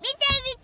見て見て。